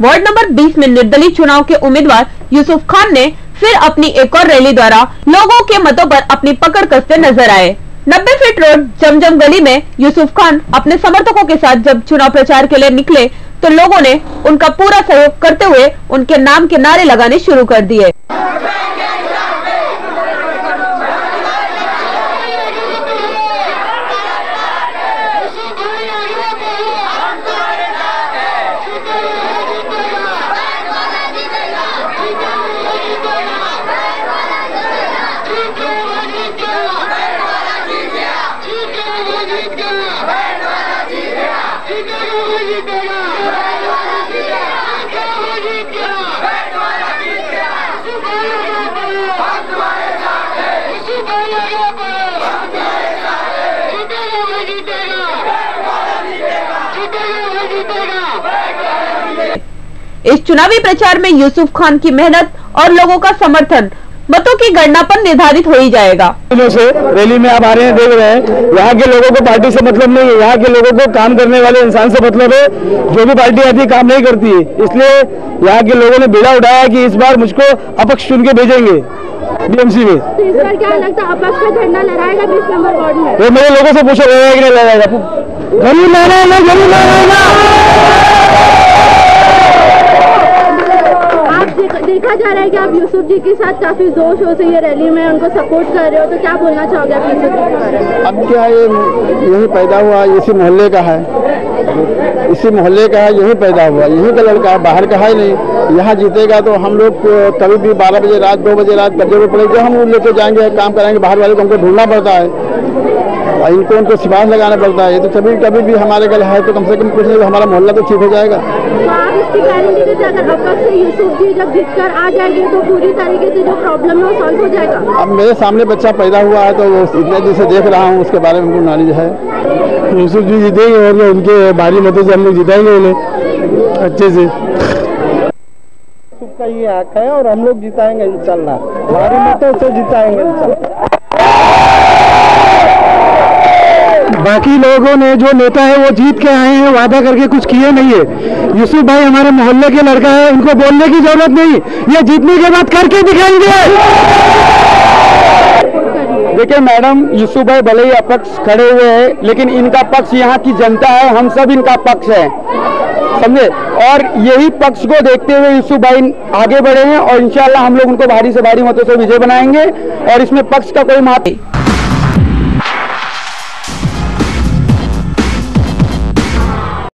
Ward number 20 में निर्दलीय चुनाव के उम्मीदवार यूसुफ खान ने फिर अपनी एक और रैली द्वारा लोगों के मतों पर अपनी पकड़ कसते नज़र आए। नब्बे फीट रोड जमजम गली में यूसुफ खान अपने समर्थकों के साथ जब चुनाव प्रचार के लिए निकले तो लोगों ने उनका पूरा सहयोग करते हुए उनके नाम के नारे लगाने शुरू कर दिए। इस चुनावी प्रचार में यूसुफ खान की मेहनत और लोगों का समर्थन मतों की गणना पर निर्धारित हो ही जाएगा। से रैली में आप आ रहे हैं देख रहे हैं यहाँ के लोगों को पार्टी से मतलब नहीं है यहाँ के लोगों को काम करने वाले इंसान से मतलब है जो भी पार्टी आती है काम नहीं करती है। इसलिए यहाँ के लोगों ने बीड़ा उठाया कि इस बार मुझको अपक्ष चुन के भेजेंगे बीएमसी में। तो इस बार क्या लगता है अपक्ष का झंडा बीस नंबर वार्ड में? मेरे लोगों से पूछो रहेगा कि नहीं ज़रूर ज़रूर लहराएगा आप देख- जा रहा है कि आप यूसुफ जी के साथ काफ़ी ज़ोर शोर से ये रैली में उनको सपोर्ट कर रहे हो तो क्या बोलना चाहोगे आप यूसुफ जी में? अब क्या ये यही पैदा हुआ, इसी मोहल्ले का है? इसी मोहल्ले का है, यही पैदा हुआ। यही का लड़का है, बाहर का है नहीं। यहाँ जीतेगा तो हम लोग कभी भी बारह बजे रात, दो बजे रात बजे पड़े जो हम लेके जाएँगे, काम कराएँगे बाहर वाले को हमको ढूंढना पड़ता है। इनको, उनको सिफारिश लगाना पड़ता है। ये तो कभी कभी भी हमारे गल है तो कम से कम कुछ नहीं तो हमारा मोहल्ला तो ठीक हो जाएगा। आप इसकी गारंटी देते हैं अगर अपक्ष से यूसुफ जी जब जीत कर आ जाएँगे तो पूरी तरीके से जो प्रॉब्लम है वो सॉल्व हो जाएगा। अब मेरे सामने बच्चा पैदा हुआ है तो इतने दिन से देख रहा हूँ उसके बारे में हमको नॉलेज है। यूसुफ जी जीतेंगे और उनके भारी मतों से हम लोग जिताएँगे उन्हें अच्छे से। का ये हक है और हम लोग जिताएँगे इंशाल्लाह। भारी मतों से जिताएँगे इंशाल्लाह। बाकी लोगों ने जो नेता है वो जीत के आए हैं, वादा करके कुछ किए नहीं है। यूसुफ भाई हमारे मोहल्ले के लड़का है, उनको बोलने की ज़रूरत नहीं। ये जीतने के बाद करके दिखाएँगे। देखिए मैडम, यूसुफ भाई भले ही अपक्ष खड़े हुए हैं, लेकिन इनका पक्ष यहाँ की जनता है, हम सब इनका पक्ष है। समझे? और यही पक्ष को देखते हुए यूसुफ भाई आगे बढ़े हैं, और इंशाल्लाह हम लोग उनको भारी से भारी मतों से विजय बनाएँगे, और इसमें पक्ष का कोई महत्व